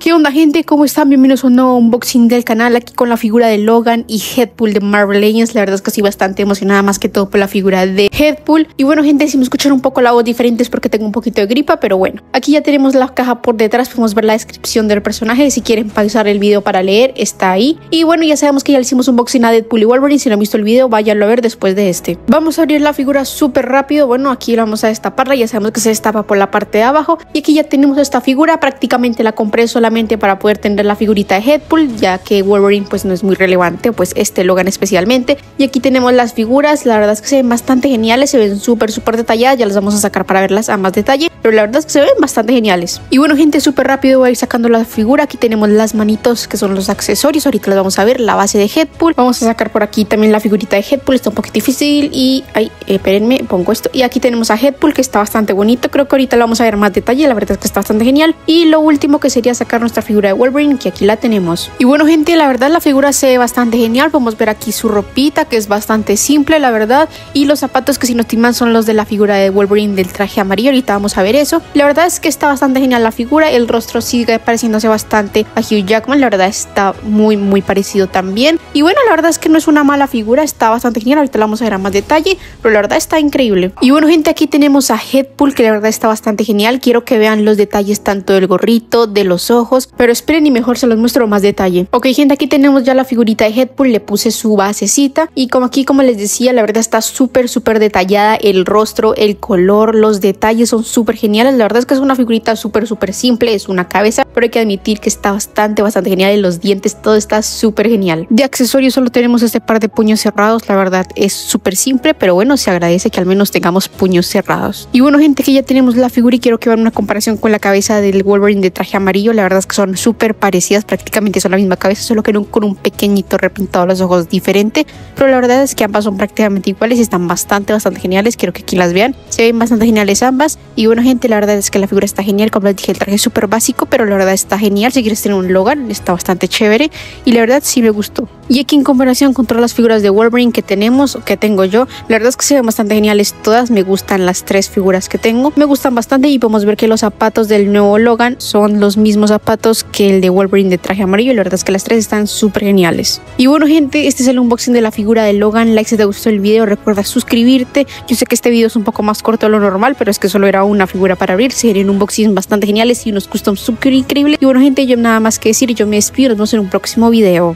¿Qué onda gente? ¿Cómo están? Bienvenidos a un nuevo unboxing del canal aquí con la figura de Logan y Headpool de Marvel Legends. La verdad es que estoy bastante emocionada más que todo por la figura de Headpool. Y bueno gente, si me escuchan un poco la voz diferente es porque tengo un poquito de gripa, pero bueno. Aquí ya tenemos la caja por detrás, podemos ver la descripción del personaje. Si quieren pausar el video para leer, está ahí. Y bueno, ya sabemos que ya le hicimos un unboxing a Deadpool y Wolverine. Si no han visto el video, váyanlo a ver después de este. Vamos a abrir la figura súper rápido. Bueno, aquí vamos a destaparla. Ya sabemos que se destapa por la parte de abajo. Y aquí ya tenemos esta figura. Prácticamente la compré solamente para poder tener la figurita de Headpool, ya que Wolverine pues no es muy relevante, pues este Logan especialmente. Y aquí tenemos las figuras, la verdad es que se ven bastante geniales, se ven súper súper detalladas, ya las vamos a sacar para verlas a más detalle, pero la verdad es que se ven bastante geniales. Y bueno gente, súper rápido voy a ir sacando la figura, aquí tenemos las manitos que son los accesorios, ahorita las vamos a ver, la base de Headpool, vamos a sacar por aquí también la figurita de Headpool, está un poquito difícil y, ay, espérenme, pongo esto, y aquí tenemos a Headpool que está bastante bonito, creo que ahorita lo vamos a ver más detalle, la verdad es que está bastante genial. Y lo último que sería sacar nuestra figura de Wolverine que aquí la tenemos. Y bueno gente, la verdad la figura se ve bastante genial, podemos ver aquí su ropita que es bastante simple la verdad y los zapatos que si no estiman son los de la figura de Wolverine del traje amarillo, ahorita vamos a ver eso. La verdad es que está bastante genial la figura, el rostro sigue pareciéndose bastante a Hugh Jackman, la verdad está muy muy parecido también. Y bueno, la verdad es que no es una mala figura, está bastante genial, ahorita la vamos a ver a más detalle, pero la verdad está increíble. Y bueno gente, aquí tenemos a Headpool que la verdad está bastante genial, quiero que vean los detalles tanto del gorrito, de los ojos, pero esperen y mejor se los muestro más detalle. Ok gente, aquí tenemos ya la figurita de Headpool, le puse su basecita y como aquí como les decía, la verdad está súper súper detallada, el rostro, el color, los detalles son súper geniales, la verdad es que es una figurita súper súper simple, es una cabeza, pero hay que admitir que está bastante bastante genial y los dientes, todo está súper genial. De accesorios solo tenemos este par de puños cerrados, la verdad es súper simple, pero bueno, se agradece que al menos tengamos puños cerrados. Y bueno gente, que ya tenemos la figura y quiero que vean una comparación con la cabeza del Wolverine de traje amarillo, la verdad que son súper parecidas prácticamente son la misma cabeza, solo que con un pequeñito repintado los ojos diferente. Pero la verdad es que ambas son prácticamente iguales están bastante, bastante geniales. Quiero que aquí las vean. Se ven bastante geniales ambas. Y bueno, gente, la verdad es que la figura está genial. Como les dije, el traje es súper básico, pero la verdad está genial. Si quieres tener un Logan, está bastante chévere. Y la verdad sí me gustó. Y aquí en comparación con todas las figuras de Wolverine que tenemos, que tengo yo, la verdad es que se ven bastante geniales todas. Me gustan las tres figuras que tengo. Me gustan bastante y podemos ver que los zapatos del nuevo Logan son los mismos zapatos que el de Wolverine de traje amarillo. La verdad es que las tres están súper geniales. Y bueno, gente, este es el unboxing de la figura de Logan. Like si te gustó el video, recuerda suscribirte. Yo sé que este video es un poco más corto de lo normal, pero es que solo era una figura para abrir. Serían unboxings bastante geniales y unos customs súper increíbles. Y bueno, gente, yo nada más que decir. Yo me despido. Nos vemos en un próximo video.